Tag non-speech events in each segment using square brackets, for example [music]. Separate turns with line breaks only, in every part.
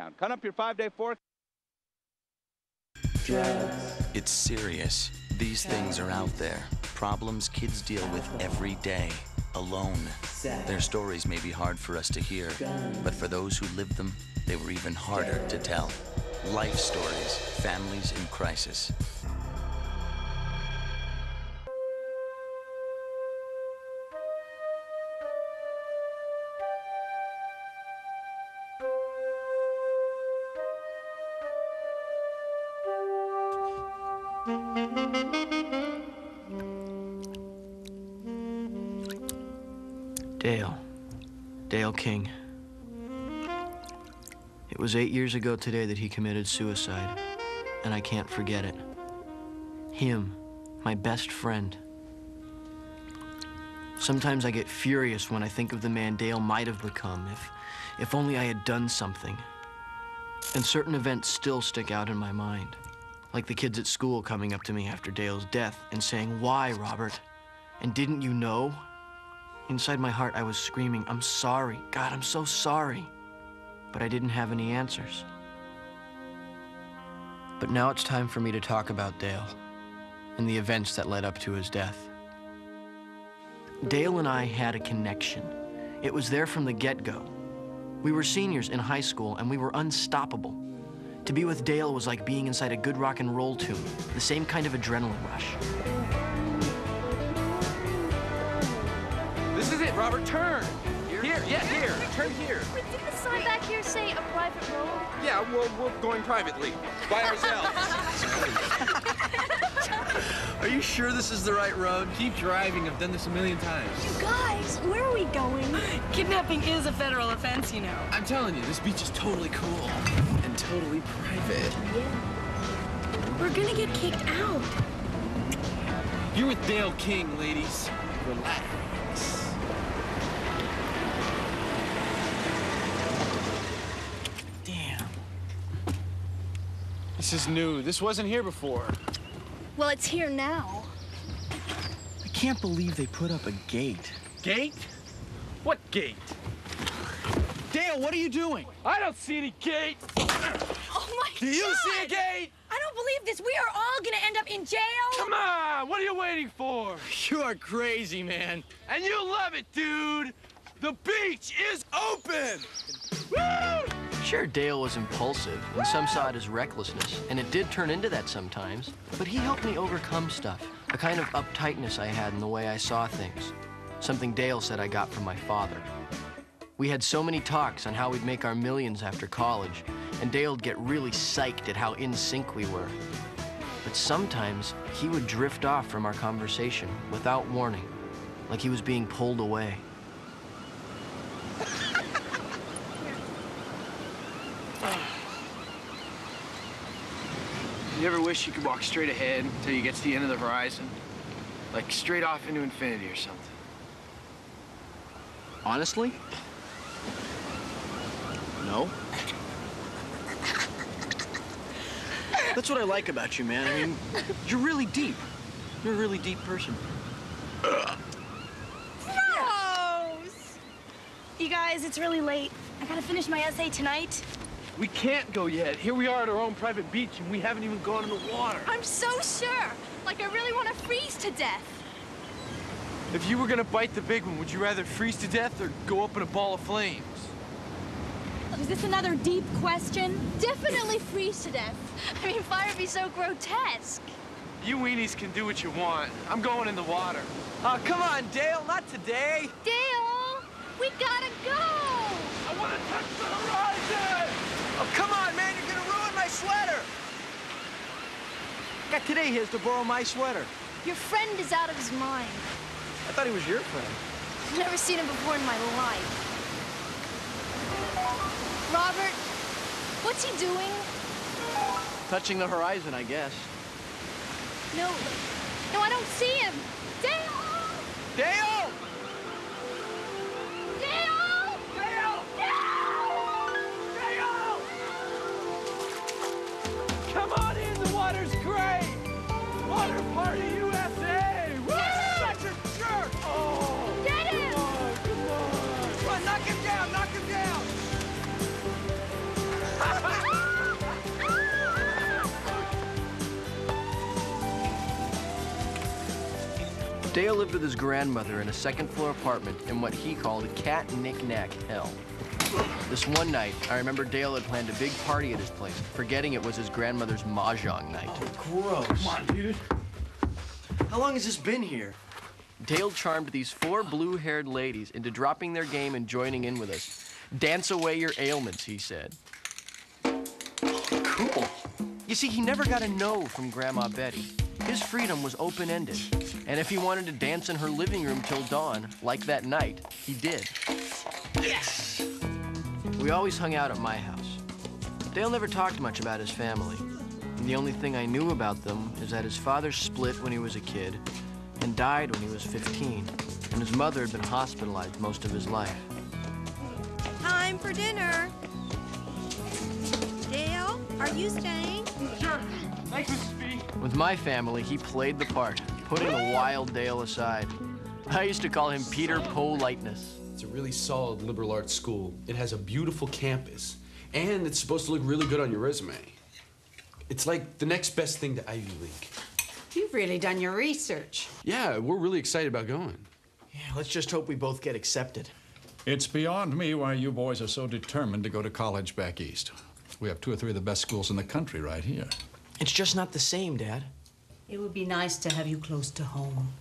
town. Cut up your five-day forecast.
It's serious. These things are out there. Problems kids deal with every day, alone. Their stories may be hard for us to hear, but for those who lived them, they were even harder to tell. Life stories, families in crisis.
Ago today that he committed suicide, and I can't forget it. Him, my best friend. Sometimes I get furious when I think of the man Dale might have become if, if only I had done something. And certain events still stick out in my mind, like the kids at school coming up to me after Dale's death and saying, Why, Robert? And didn't you know? Inside my heart, I was screaming, I'm sorry. God, I'm so sorry. But I didn't have any answers. But now it's time for me to talk about Dale and the events that led up to his death. Dale and I had a connection. It was there from the get go. We were seniors in high school and we were unstoppable. To be with Dale was like being inside a good rock and roll tune, the same kind of adrenaline rush.
This is it, Robert. Turn. Here? yeah, here. Turn here.
Wait, didn't the sign back here say a private road?
Yeah, well, we're going privately. By ourselves. [laughs]
Are you sure this is the right road?
Keep driving. I've done this a million times.
You guys, where are we going? [gasps]
Kidnapping is a federal offense, you know.
I'm telling you, this beach is totally cool and totally private. Yeah.
We're gonna get kicked out.
You're with Dale King, ladies. Relax. This is new. This wasn't here before.
Well, it's here now.
I can't believe they put up a gate.
Gate? What gate?
Dale, what are you doing?
I don't see any gate.
Oh my
Do you see a gate?
I don't believe this. We are all gonna end up in jail.
Come on. What are you waiting for?
You are crazy, man.
And you love it, dude. The beach is open. Woo!
Sure, Dale was impulsive, and some saw it as recklessness, and it did turn into that sometimes. But he helped me overcome stuff, a kind of uptightness I had in the way I saw things. Something Dale said I got from my father. We had so many talks on how we'd make our millions after college, and Dale'd get really psyched at how in sync we were. But sometimes he would drift off from our conversation without warning, like he was being pulled away.
You ever wish you could walk straight ahead until you get to the end of the horizon? Like straight off into infinity or something.
Honestly? No. That's what I like about you, man. I mean, you're really deep. You're a really deep person.
Gross. You guys, it's really late. I gotta finish my essay tonight.
We can't go yet. Here we are at our own private beach, and we haven't even gone in the water.
I'm so sure. Like, I really want to freeze to death.
If you were gonna bite the big one, would you rather freeze to death or go up in a ball of flames?
Is this another deep question?
Definitely freeze to death. I mean, fire would be so grotesque.
You weenies can do what you want. I'm going in the water.
Oh, come on, Dale. Not today.
Dale, we gotta go.
I want to touch the horizon!
Oh, come on, man. You're to ruin my sweater. Got today his to borrow my sweater.
Your friend is out of his mind.
I thought he was your friend.
I've never seen him before in my life. Robert, what's he doing?
Touching the horizon, I guess.
No, no, I don't see him. Dale!
Dale!
Party USA! Woo! Such a jerk! Oh!
Get him!
Come on, come on!
Come on, knock him down, knock him down! [laughs] Dale lived with his grandmother in a second-floor apartment in what he called Cat Knick-Knack Hell. This one night, I remember Dale had planned a big party at his place, forgetting it was his grandmother's mahjong night.
Oh, gross. Come on, dude. How long has this been here?
Dale charmed these four blue-haired ladies into dropping their game and joining in with us. Dance away your ailments, he said.
Cool.
You see, he never got a no from Grandma Betty. His freedom was open-ended. And if he wanted to dance in her living room till dawn, like that night, he did.
Yes!
We always hung out at my house. Dale never talked much about his family. And the only thing I knew about them is that his father split when he was a kid and died when he was 15. And his mother had been hospitalized most of his life.
Time for dinner. Dale, are you staying?
Sure. Thanks, Mrs. B.
With my family, he played the part, putting the wild Dale aside. I used to call him Peter Politeness.
It's a really solid liberal arts school. It has a beautiful campus, and it's supposed to look really good on your resume. It's like the next best thing to Ivy League.
You've really done your research.
Yeah, we're really excited about going.
Yeah, let's just hope we both get accepted.
It's beyond me why you boys are so determined to go to college back east. We have two or three of the best schools in the country right here.
It's just not the same, Dad.
It would be nice to have you close to home.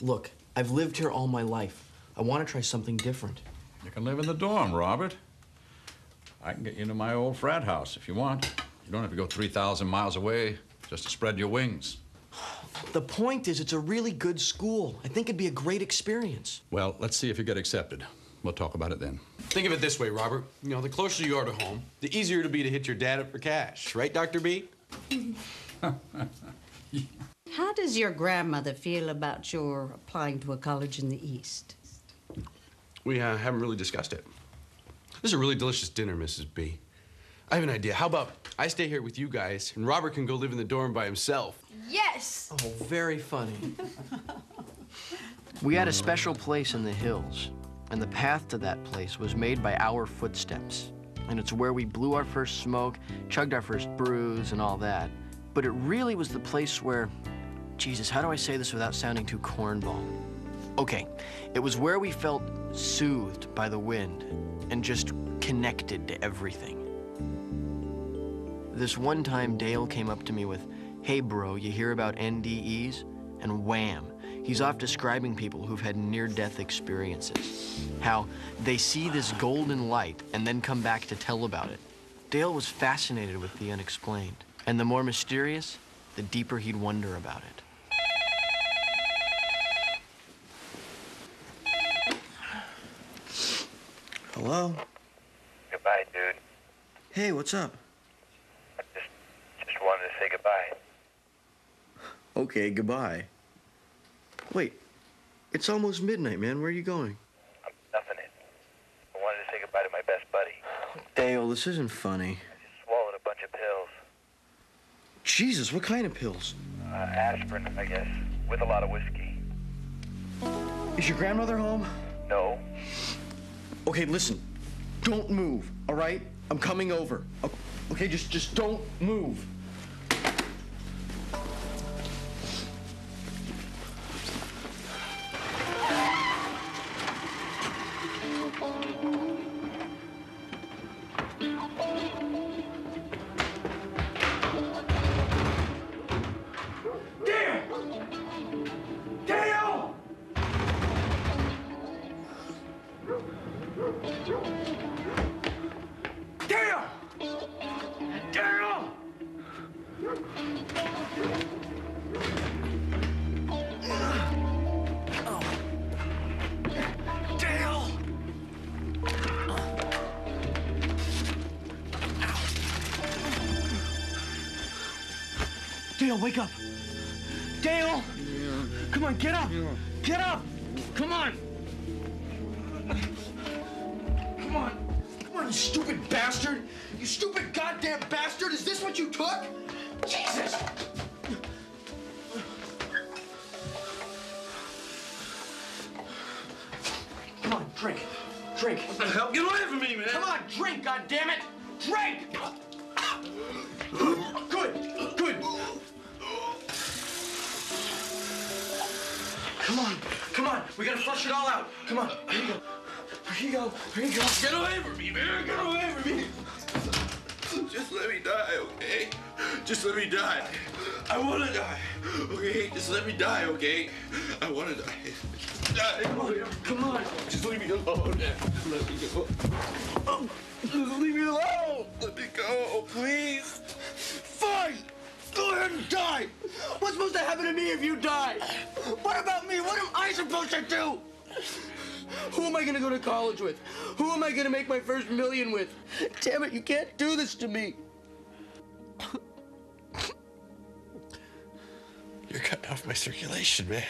Look, I've lived here all my life. I want to try something different.
You can live in the dorm, Robert. I can get you into my old frat house if you want. You don't have to go 3,000 miles away just to spread your wings.
The point is, it's a really good school. I think it'd be a great experience.
Well, let's see if you get accepted. We'll talk about it then.
Think of it this way, Robert. You know, the closer you are to home, the easier it'll be to hit your dad up for cash. Right, Dr. B? [laughs]
How does your grandmother feel about your applying to a college in the East?
We uh, haven't really discussed it. This is a really delicious dinner, Mrs. B. I have an idea. How about I stay here with you guys, and Robert can go live in the dorm by himself?
Yes!
Oh, very funny.
We had a special place in the hills, and the path to that place was made by our footsteps. And it's where we blew our first smoke, chugged our first brews, and all that. But it really was the place where, Jesus, how do I say this without sounding too cornball? Okay, it was where we felt soothed by the wind and just connected to everything. This one time, Dale came up to me with, Hey, bro, you hear about NDEs? And wham, he's off describing people who've had near death experiences. How they see this golden light and then come back to tell about it. Dale was fascinated with the unexplained. And the more mysterious, the deeper he'd wonder about it.
Hello?
Goodbye, dude.
Hey, what's up?
I just, just wanted to say goodbye.
Okay, goodbye. Wait, it's almost midnight, man. Where are you going?
I'm nothing it. I wanted to say goodbye to my best buddy.
Dale, this isn't funny.
Just swallowed a bunch of pills.
Jesus, what kind of pills?
Uh, aspirin, I guess, with a lot of whiskey.
Is your grandmother home?
No.
Okay, listen. Don't move, all right? I'm coming over. Okay, just just don't move.
Dale,
wake up. Dale! Come on, get up! Get up! Come on! Come on! Come on, you stupid bastard! You stupid goddamn bastard! Is this what you took? Jesus! Come on, drink. Drink.
What the hell? Get away from me, man!
Come on, drink, goddammit! Drink! Good, We gotta flush it all out. Come on. Here you go. Here you go. Here you go.
Get away from me, man! Get away from me! Just let me die, okay? Just let me die. I wanna die. Okay? Just let me die, okay? I wanna die. Die. Come on. Come on. Just leave me alone. Let me go. Oh, just leave me alone. Let me go, please.
Fine. Go ahead and die. What's supposed to happen to me if you die? What about me? What am I supposed to do? Who am I gonna go to college with? Who am I gonna make my first million with? Damn it, you can't do this to me.
You're cutting off my circulation, man.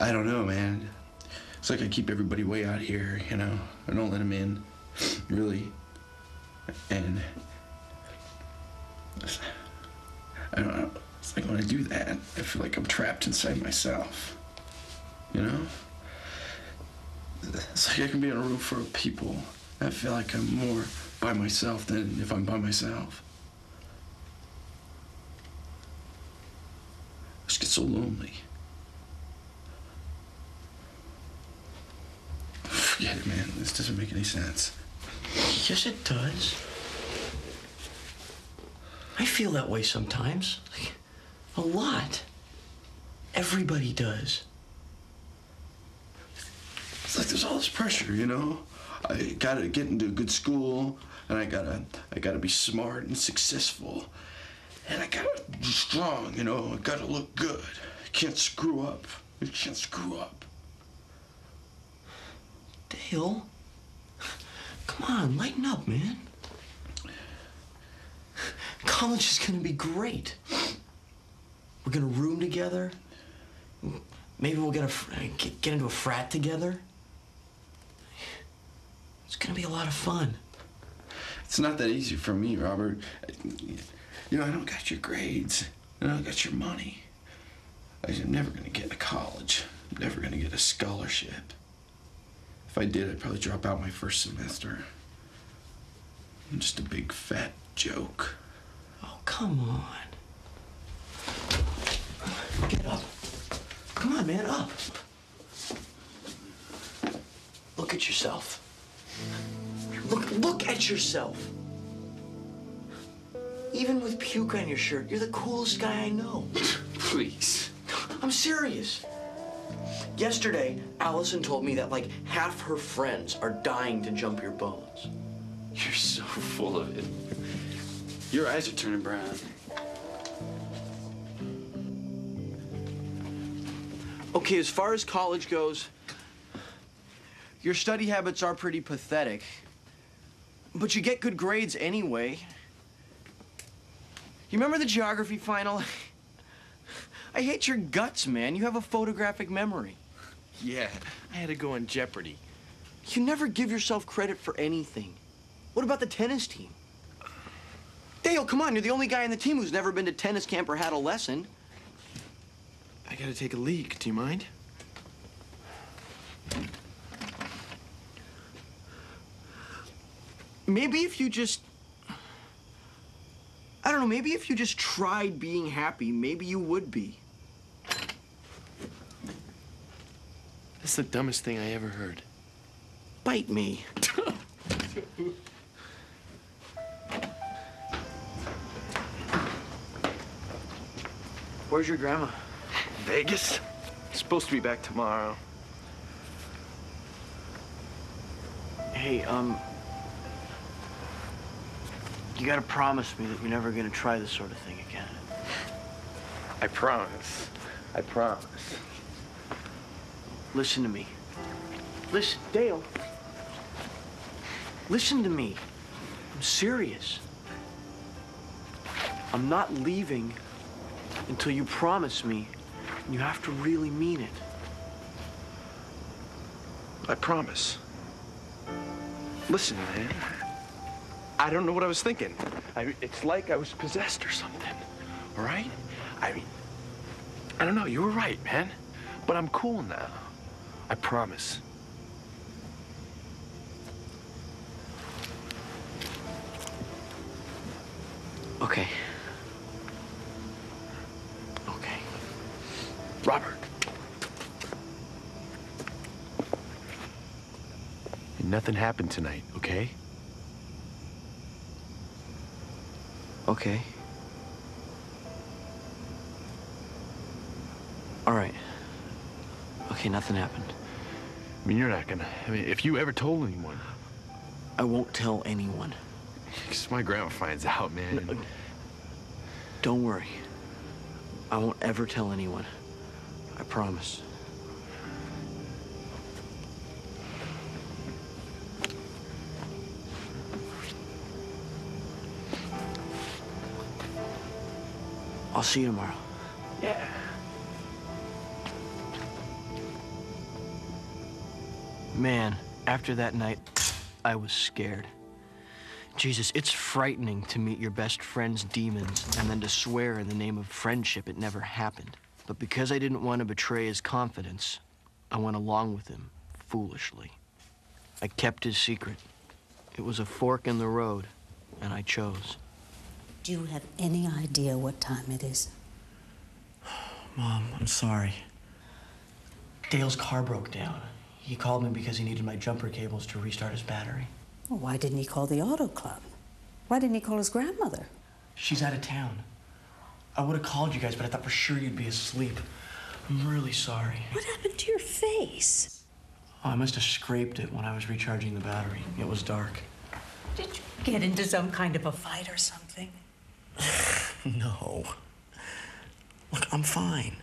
I don't know, man. It's like I keep everybody way out here, you know? I don't let them in, [sniffs] really. And I don't know. It's like when I do that, I feel like I'm trapped inside myself. You know? It's like I can be in a room full of people. I feel like I'm more by myself than if I'm by myself. I just get so lonely. Forget it, man. This doesn't make any sense.
Yes, it does. I feel that way sometimes. Like, a lot. Everybody does.
It's like there's all this pressure, you know? I gotta get into a good school, and I gotta, I gotta be smart and successful, and I gotta be strong, you know? I gotta look good. I can't screw up. I can't screw up.
Dale, come on, lighten up, man. College is gonna be great. We're gonna room together. Maybe we'll get a uh, get, get into a frat together. It's gonna be a lot of fun.
It's not that easy for me, Robert. You know, I don't got your grades. I don't got your money. I'm never gonna get into college. I'm never gonna get a scholarship. If I did, I'd probably drop out my first semester. I'm just a big fat joke.
Oh, come on. Get up. Come on, man, up. Look at yourself. Look, look at yourself. Even with puke on your shirt, you're the coolest guy I know. [laughs]
Please.
I'm serious. Yesterday, Allison told me that like half her friends are dying to jump your bones.
You're so full of it. Your eyes are turning brown.
Okay, as far as college goes, your study habits are pretty pathetic. But you get good grades anyway. You remember the geography final? [laughs] I hate your guts, man. You have a photographic memory.
Yeah, I had to go on Jeopardy.
You never give yourself credit for anything. What about the tennis team? Dale, come on, you're the only guy on the team who's never been to tennis camp or had a lesson.
I gotta take a leak. Do you mind?
Maybe if you just. I don't know, maybe if you just tried being happy, maybe you would be.
That's the dumbest thing I ever heard.
Bite me. Where's your grandma?
Vegas? Supposed to be back tomorrow.
Hey, um. You gotta promise me that you're never gonna try this sort of thing again.
I promise. I promise.
Listen to me. Listen, Dale. Listen to me. I'm serious. I'm not leaving until you promise me, and you have to really mean it.
I promise. Listen, man. I don't know what I was thinking. I, it's like I was possessed or something. All right? I mean, I don't know. You were right, man. But I'm cool now. I promise.
Okay. Okay. Robert.
And nothing happened tonight, okay?
Okay. All right. Okay, nothing happened.
I mean, you're not gonna. I mean, if you ever told anyone.
I won't tell anyone.
Because my grandma finds out, man.
Don't worry. I won't ever tell anyone. I promise. I'll see you tomorrow.
Yeah.
Man, after that night, I was scared. Jesus, it's frightening to meet your best friend's demons and then to swear in the name of friendship it never happened. But because I didn't want to betray his confidence, I went along with him foolishly. I kept his secret. It was a fork in the road, and I chose.
Do you have any idea what time it is? [sighs]
Mom, I'm sorry. Dale's car broke down. He called me because he needed my jumper cables to restart his battery.
Well, why didn't he call the auto club? Why didn't he call his grandmother?
She's out of town. I would have called you guys, but I thought for sure you'd be asleep. I'm really sorry.
What happened to your face?
Oh, I must have scraped it when I was recharging the battery. It was dark.
Did you get into some kind of a fight or something? [laughs]
No. Look, I'm fine.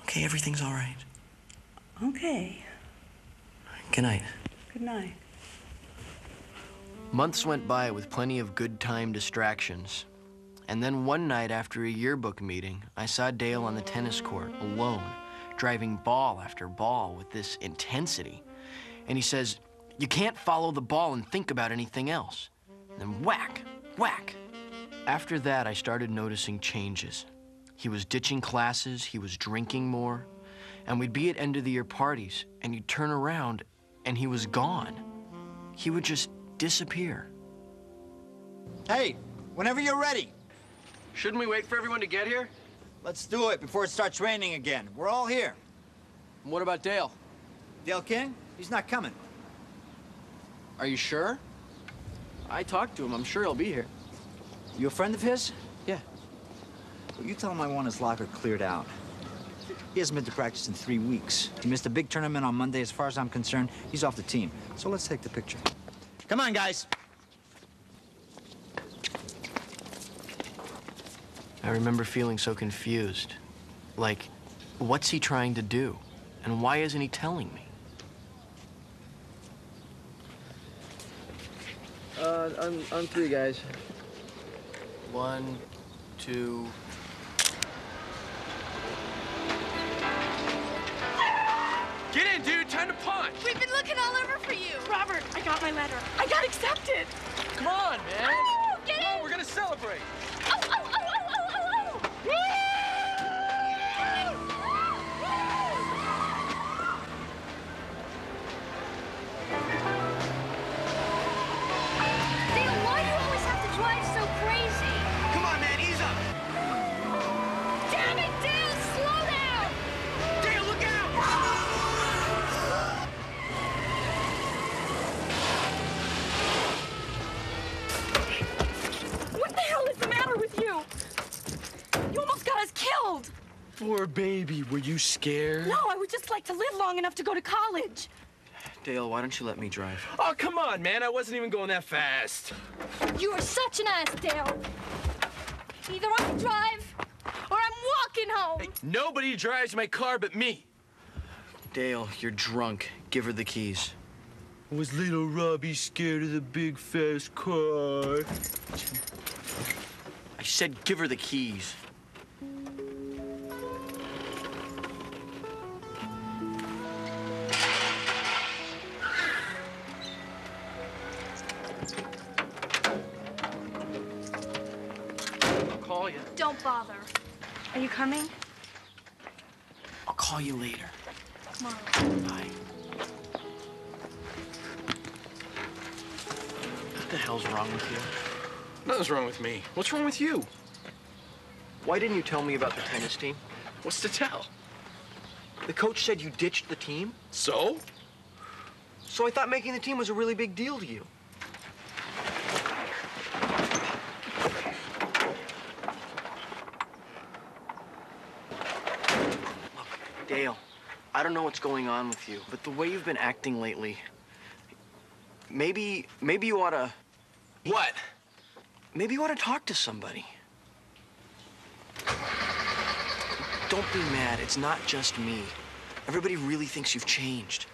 Okay, everything's all right.
Okay.
Good night.
Good night.
Months went by with plenty of good time distractions. And then one night after a yearbook meeting, I saw Dale on the tennis court alone, driving ball after ball with this intensity. And he says, You can't follow the ball and think about anything else. And then whack, whack. After that, I started noticing changes. He was ditching classes, he was drinking more, and we'd be at end of the year parties, and you'd turn around and he was gone. He would just disappear.
Hey, whenever you're ready.
Shouldn't we wait for everyone to get here?
Let's do it before it starts raining again. We're all here.
And What about Dale?
Dale King? He's not coming.
Are you sure? I talked to him. I'm sure he'll be here.
You a friend of his?
Yeah.
Well, you tell him I want his locker cleared out. He hasn't been to practice in three weeks. He missed a big tournament on Monday. As far as I'm concerned, he's off the team. So let's take the picture. Come on, guys.
I remember feeling so confused. Like, what's he trying to do? And why isn't he telling me? Uh, on, on three, guys. One, two.
Get in, dude. Time to punch.
We've been looking all over for you.
Robert, I got my letter. I got accepted.
Come on, man.
Oh, get
Come on, we're gonna celebrate.
Oh, oh, oh, oh, oh, oh, oh.
Baby, were you scared?
No, I would just like to live long enough to go to college.
Dale, why don't you let me drive?
Oh, come on, man. I wasn't even going that fast.
You are such an ass, Dale. Either I drive or I'm walking home.
Nobody drives my car but me.
Dale, you're drunk. Give her the keys.
Was little Robbie scared of the big fast car?
I said give her the keys.
You.
Are you coming?
I'll call you later.
Come on.
Bye. What the hell's wrong with you?
Nothing's wrong with me. What's wrong with you?
Why didn't you tell me about the tennis team?
What's to tell?
The coach said you ditched the team?
So?
So I thought making the team was a really big deal to you. Look, Dale, I don't know what's going on with you, but the way you've been acting lately, maybe, maybe you ought to.
What?
Maybe you ought to talk to somebody. Don't be mad. It's not just me. Everybody really thinks you've changed.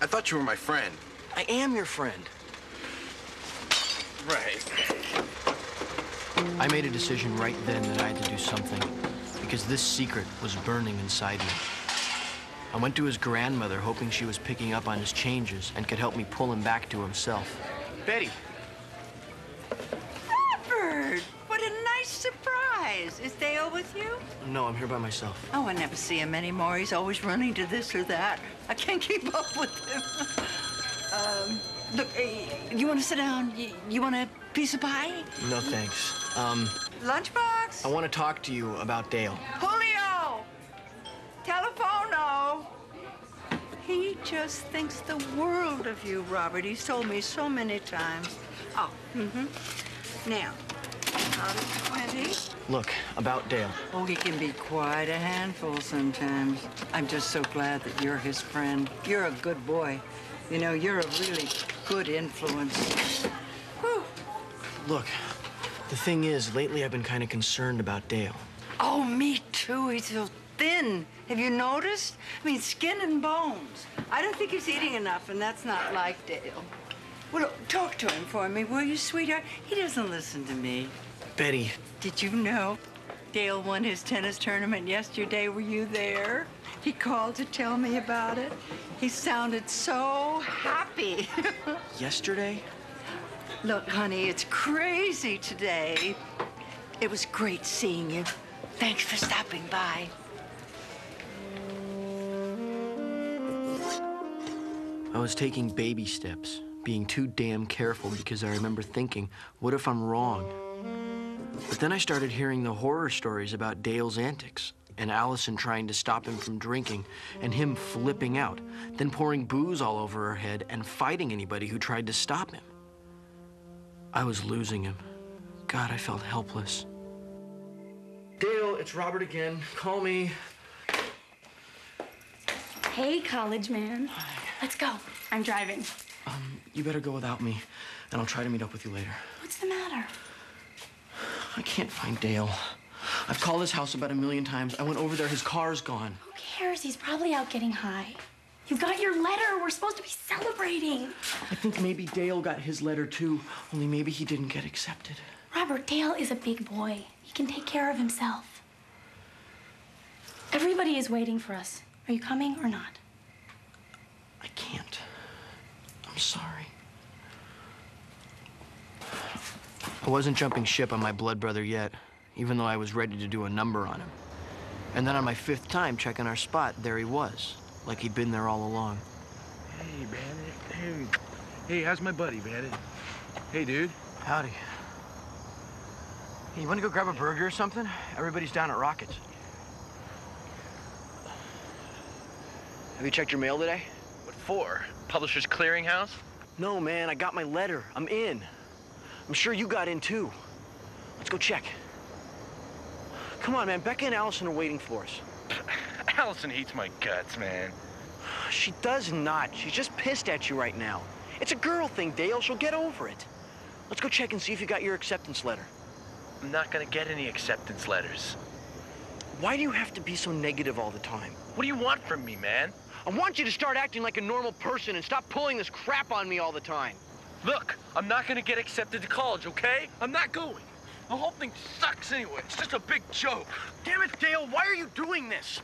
I thought you were my friend.
I am your friend.
Right.
I made a decision right then that I had to do something because this secret was burning inside me. I went to his grandmother hoping she was picking up on his changes and could help me pull him back to himself. Betty,
Robert, what a nice surprise. Is Dale with you?
no, I'm here by myself.
Oh, I never see him anymore. He's always running to this or that. I can't keep up with him. um, look, uh, you want to sit down? You, you want a piece of pie?
No thanks. Um,
Lunchbox?
I want to talk to you about Dale.
Julio! Telefono! He just thinks the world of you, Robert. He's told me so many times. Oh, mm-hmm. Now, out of 20.
Look, about Dale.
Oh, he can be quite a handful sometimes. I'm just so glad that you're his friend. You're a good boy. You know, you're a really good influence. Whew.
Look, the thing is, lately I've been kind of concerned about Dale.
Oh, me too. He's so thin. Have you noticed? I mean, skin and bones. I don't think he's eating enough, and that's not like Dale. Well, talk to him for me, will you, sweetheart? He doesn't listen to me.
Betty,
Did you know Dale won his tennis tournament yesterday? Were you there? He called to tell me about it. He sounded so happy. [laughs]
yesterday?
Look, honey, it's crazy today. It was great seeing you. Thanks for stopping by.
I was taking baby steps, being too damn careful because I remember thinking, what if I'm wrong? But then I started hearing the horror stories about Dale's antics and Allison trying to stop him from drinking and him flipping out, then pouring booze all over her head and fighting anybody who tried to stop him. I was losing him. God, I felt helpless. Dale, it's Robert again. Call me.
Hey, college man. Let's go. I'm driving.
Um, you better go without me, and I'll try to meet up with you later.
What's the matter?
I can't find Dale. I've called his house about a million times. I went over there, his car's gone.
Who cares? He's probably out getting high. You got your letter. We're supposed to be celebrating.
I think maybe Dale got his letter too, only maybe he didn't get accepted.
Robert, Dale is a big boy. He can take care of himself. Everybody is waiting for us. Are you coming or not?
I can't. I'm sorry. I wasn't jumping ship on my blood brother yet, even though I was ready to do a number on him. And then on my fifth time checking our spot, there he was, like he'd been there all along.
Hey, Bandit. Hey. Hey, how's my buddy, Bandit? Hey, dude.
Howdy. Hey, you want to go grab a burger or something? Everybody's down at Rockets. Have you checked your mail today?
What for? Publishers Clearinghouse?
No, man, I got my letter. I'm in. I'm sure you got in too. Let's go check. Come on, man. Becca and Allison are waiting for us. [laughs]
Allison hates my guts, man.
She does not. She's just pissed at you right now. It's a girl thing, Dale. She'll get over it. Let's go check and see if you got your acceptance letter.
I'm not gonna get any acceptance letters.
Why do you have to be so negative all the time?
What do you want from me, man?
I want you to start acting like a normal person and stop pulling this crap on me all the time.
Look, I'm not gonna get accepted to college, okay? I'm not going. The whole thing sucks anyway. It's just a big joke.
Damn it, Dale, why are you doing this?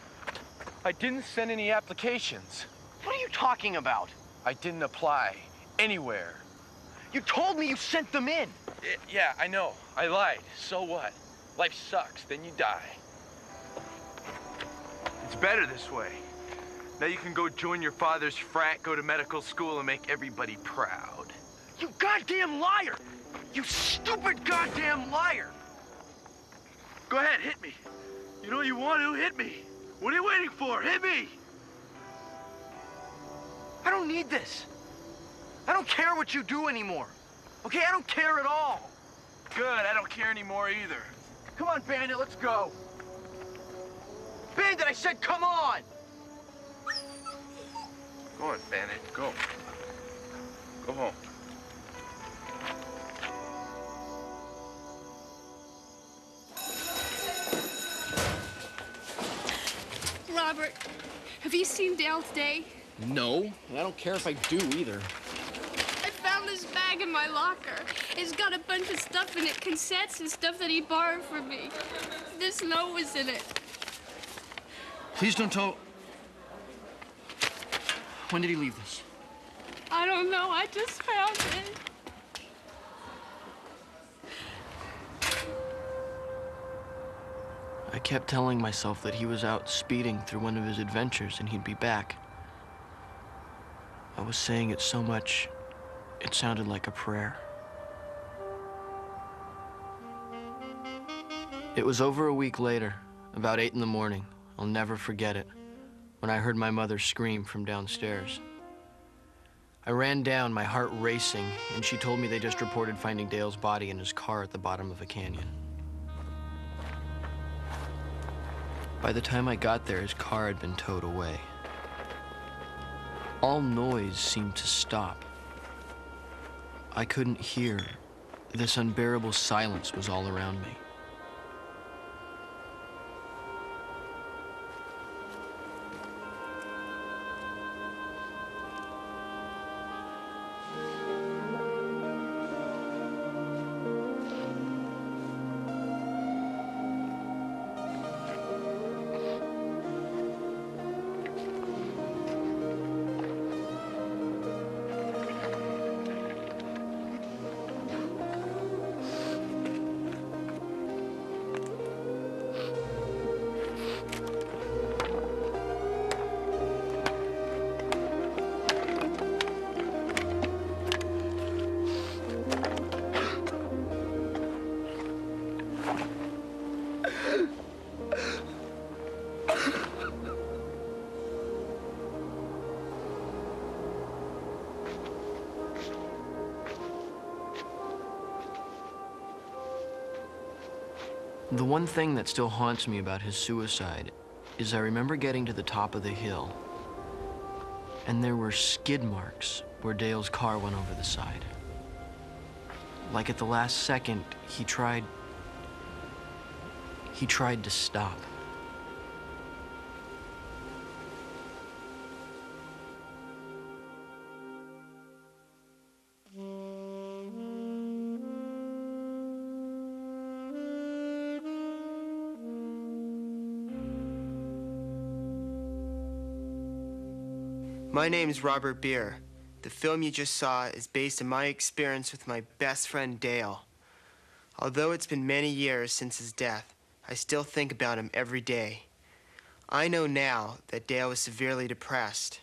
I didn't send any applications.
What are you talking about?
I didn't apply anywhere.
You told me you sent them in.
I- yeah, I know. I lied. So what? Life sucks, then you die. It's better this way. Now you can go join your father's frat, go to medical school, and make everybody proud. You goddamn liar! You stupid goddamn liar! Go ahead, hit me. You know you want to, hit me. What are you waiting for? Hit me! I don't need this. I don't care what you do anymore. Okay, I don't care at all. Good, I don't care anymore either. Come on, Bandit, let's go. Bandit, I said come on! Go on, Bandit, go. Go home.
Have you seen Dale today?
No, and I don't care if I do either.
I found this bag in my locker. It's got a bunch of stuff in it, cassettes and stuff that he borrowed from me. This note was in it.
Please don't tell. When did he leave this?
I don't know. I just found it.
Kept telling myself that he was out speeding through one of his adventures and he'd be back. I was saying it so much, it sounded like a prayer. It was over a week later, about 8 in the morning. I'll never forget it, when I heard my mother scream from downstairs. I ran down, my heart racing, and she told me they just reported finding Dale's body in his car at the bottom of a canyon. By the time I got there, his car had been towed away. All noise seemed to stop. I couldn't hear. This unbearable silence was all around me. The one thing that still haunts me about his suicide is I remember getting to the top of the hill, and there were skid marks where Dale's car went over the side. Like at the last second, he tried. He tried to stop.
My name is Robert Bierer. The film you just saw is based on my experience with my best friend Dale. Although it's been many years since his death, I still think about him every day. I know now that Dale was severely depressed.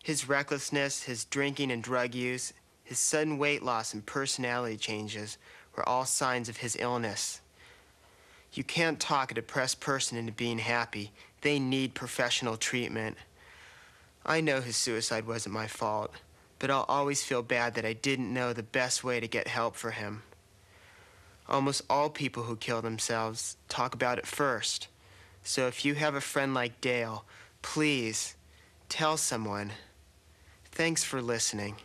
His recklessness, his drinking and drug use, his sudden weight loss and personality changes were all signs of his illness. You can't talk a depressed person into being happy. They need professional treatment. I know his suicide wasn't my fault, but I'll always feel bad that I didn't know the best way to get help for him. Almost all people who kill themselves talk about it first. So if you have a friend like Dale, please tell someone. Thanks for listening.